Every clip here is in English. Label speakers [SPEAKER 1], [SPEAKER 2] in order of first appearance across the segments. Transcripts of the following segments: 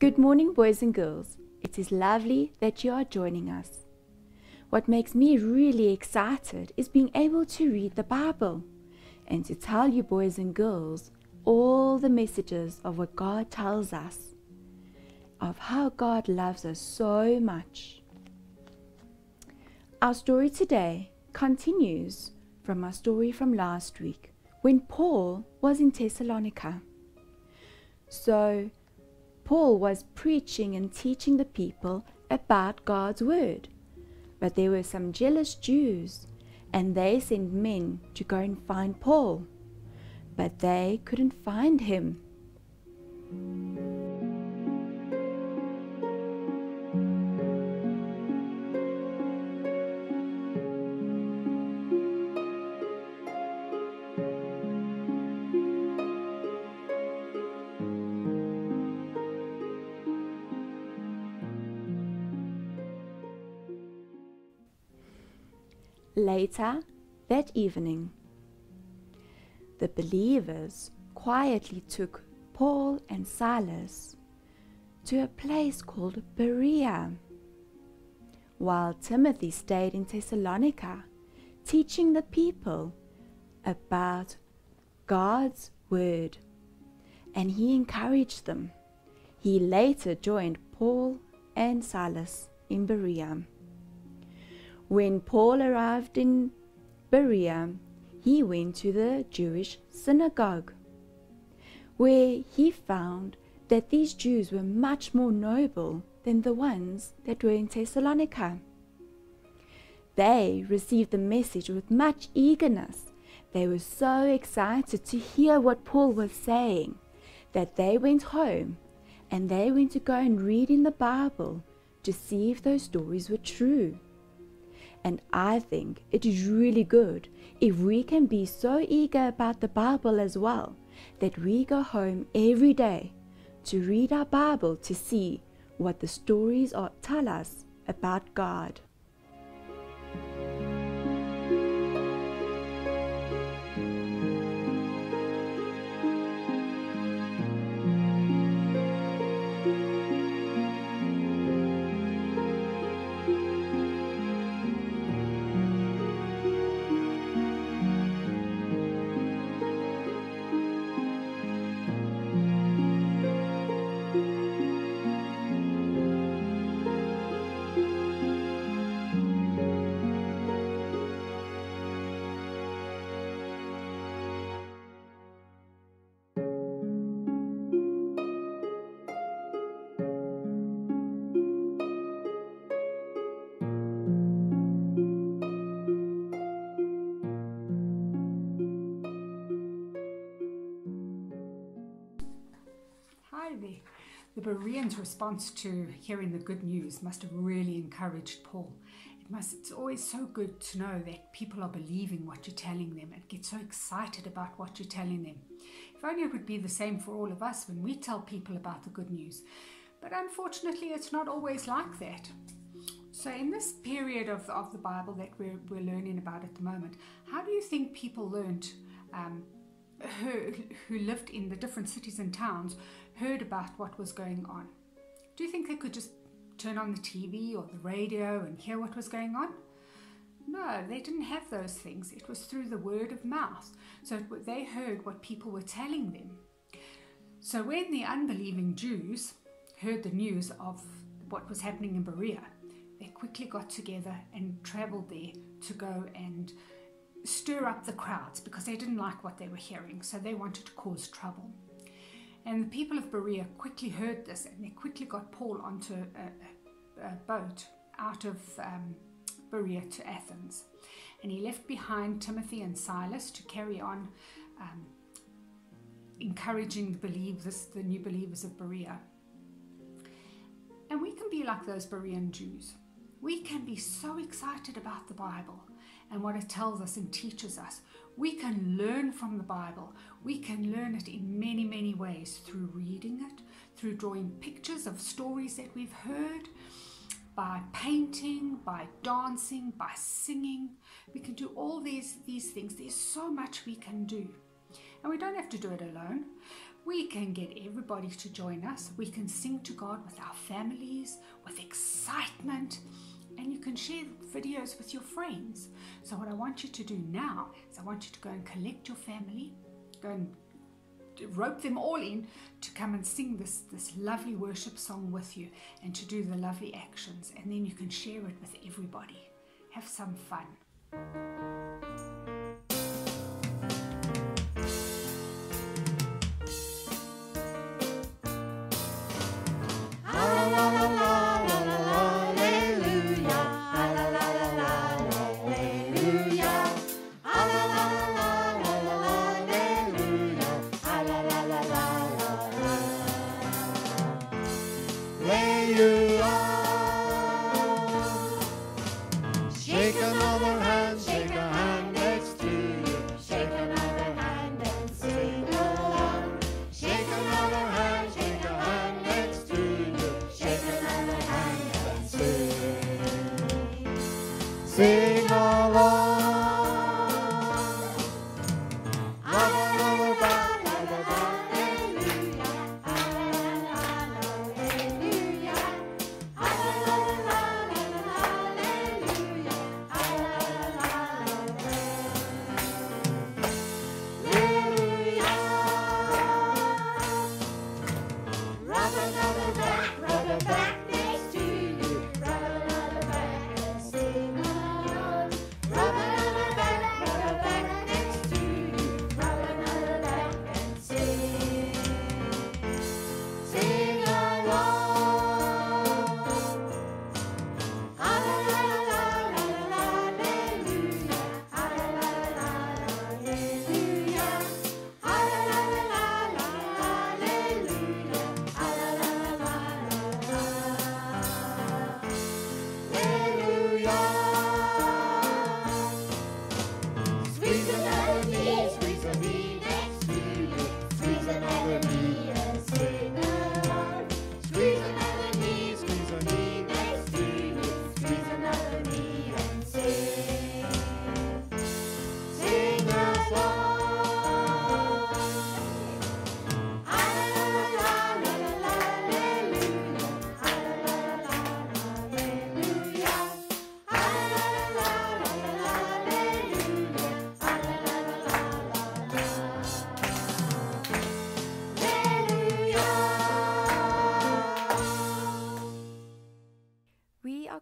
[SPEAKER 1] Good morning, boys and girls. It is lovely that you are joining us. What makes me really excited is being able to read the Bible and to tell you, boys and girls, all the messages of what God tells us, of how God loves us so much. Our story today continues from our story from last week when Paul was in Thessalonica. So, Paul was preaching and teaching the people about God's word. But there were some jealous Jews, and they sent men to go and find Paul. But they couldn't find him. Later that evening, the believers quietly took Paul and Silas to a place called Berea, while Timothy stayed in Thessalonica, teaching the people about God's Word, and he encouraged them. He later joined Paul and Silas in Berea. When Paul arrived in Berea, he went to the Jewish synagogue, where he found that these Jews were much more noble than the ones that were in Thessalonica. They received the message with much eagerness. They were so excited to hear what Paul was saying that they went home and they went to go and read in the Bible to see if those stories were true. And I think it is really good if we can be so eager about the Bible as well that we go home every day to read our Bible to see what the stories are, tell us about God.
[SPEAKER 2] Bereans' response to hearing the good news must have really encouraged Paul. It must, it's always so good to know that people are believing what you're telling them and get so excited about what you're telling them. If only it would be the same for all of us when we tell people about the good news. But unfortunately, it's not always like that. So, in this period of, of the Bible that we're, we're learning about at the moment, how do you think people learned um, who, who lived in the different cities and towns heard about what was going on. Do you think they could just turn on the TV or the radio and hear what was going on? No, they didn't have those things. It was through the word of mouth. So they heard what people were telling them. So when the unbelieving Jews heard the news of what was happening in Berea, they quickly got together and traveled there to go and stir up the crowds because they didn't like what they were hearing, so they wanted to cause trouble. And the people of Berea quickly heard this and they quickly got Paul onto a, a, boat out of um, Berea to Athens. And he left behind Timothy and Silas to carry on um, encouraging the believers, the new believers of Berea. And we can be like those Berean Jews. We can be so excited about the Bible and what it tells us and teaches us. We can learn from the Bible. We can learn it in many, many ways through reading it, through drawing pictures of stories that we've heard, by painting, by dancing, by singing. We can do all these, these things. There's so much we can do. And we don't have to do it alone. We can get everybody to join us. We can sing to God with our families, with excitement, and you can share videos with your friends. So, what I want you to do now is I want you to go and collect your family, go and rope them all in to come and sing this, this lovely worship song with you and to do the lovely actions. And then you can share it with everybody. Have some fun.
[SPEAKER 3] Sing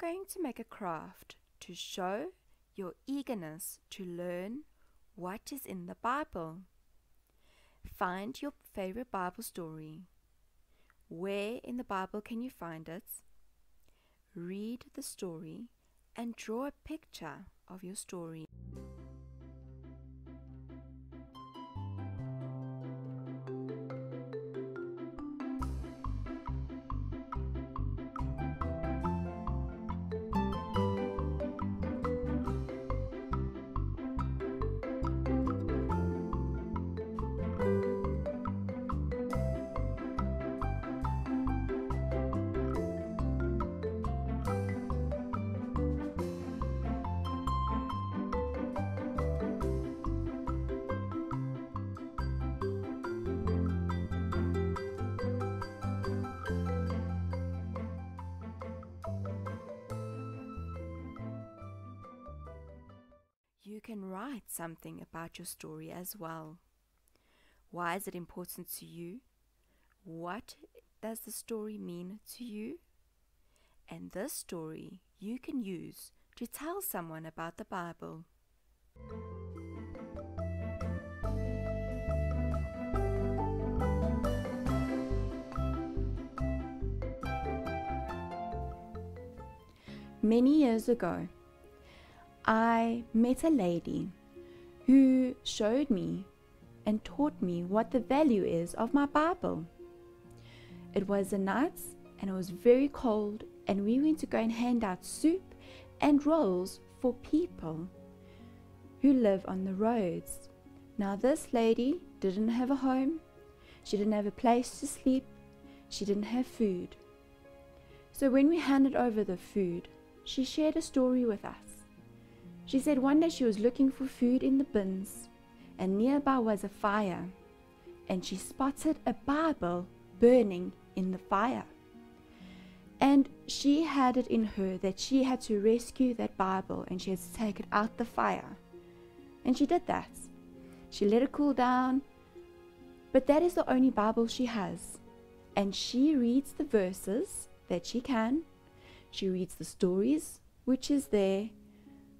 [SPEAKER 1] going to make a craft to show your eagerness to learn what is in the Bible. Find your favorite Bible story. Where in the Bible can you find it? Read the story and draw a picture of your story. Something about your story as well. Why is it important to you? What does the story mean to you? And this story you can use to tell someone about the Bible. Many years ago, I met a lady who showed me and taught me what the value is of my Bible. It was a night and it was very cold, and we went to go and hand out soup and rolls for people who live on the roads. Now, this lady didn't have a home, she didn't have a place to sleep, she didn't have food. So, when we handed over the food, she shared a story with us. She said one day she was looking for food in the bins, and nearby was a fire. and she spotted a Bible burning in the fire. And she had it in her that she had to rescue that Bible and she had to take it out the fire. And she did that. She let it cool down. But that is the only Bible she has. And she reads the verses that she can. She reads the stories, which is there.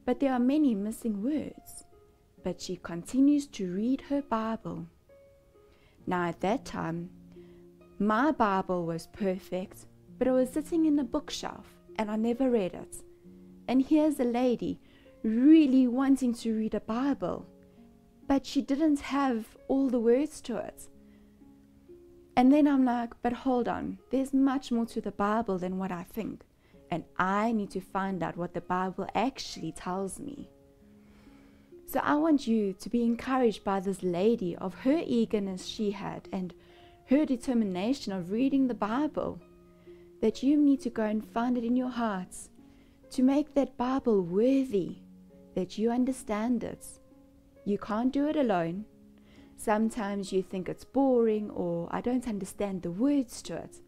[SPEAKER 1] But there are many missing words. But she continues to read her Bible. Now, at that time, my Bible was perfect, but it was sitting in the bookshelf and I never read it. And here's a lady really wanting to read a Bible, but she didn't have all the words to it. And then I'm like, but hold on, there's much more to the Bible than what I think, and I need to find out what the Bible actually tells me. So I want you to be encouraged by this lady of her eagerness she had and her determination of reading the Bible, that you need to go and find it in your hearts to make that Bible worthy, that you understand it. You can't do it alone. Sometimes you think it's boring or I don't understand the words to it,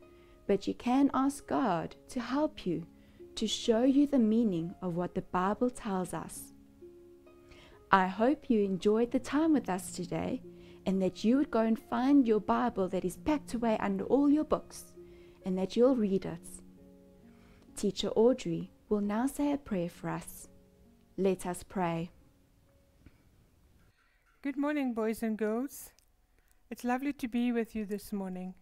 [SPEAKER 1] but you can ask God to help you, to show you the meaning of what the Bible tells us. I hope you enjoyed the time with us today and that you would go and find your Bible that is packed away under all your books and that you'll read it. Teacher Audrey will now say a prayer for us. Let us pray.
[SPEAKER 4] Good morning, boys and girls. It's lovely to be with you this morning.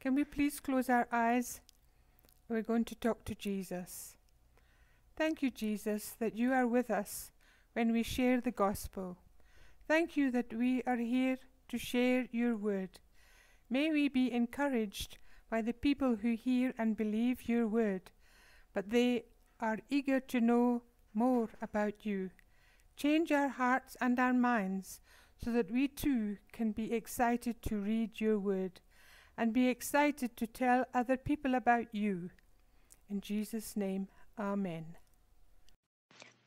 [SPEAKER 4] Can we please close our eyes? We're going to talk to Jesus. Thank you, Jesus, that you are with us when we share the gospel. Thank you that we are here to share your word. May we be encouraged by the people who hear and believe your word, but they are eager to know more about you. Change our hearts and our minds so that we too can be excited to read your word and be excited to tell other people about you. In Jesus' name, Amen.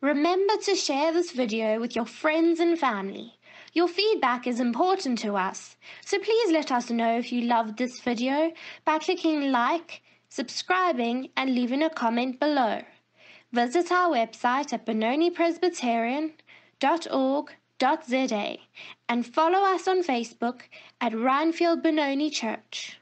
[SPEAKER 5] Remember to share this video with your friends and family. Your feedback is important to us, so please let us know if you loved this video by clicking like, subscribing and leaving a comment below. Visit our website at benonipresbyterian.org.za and follow us on Facebook at Rynfield Benoni Church.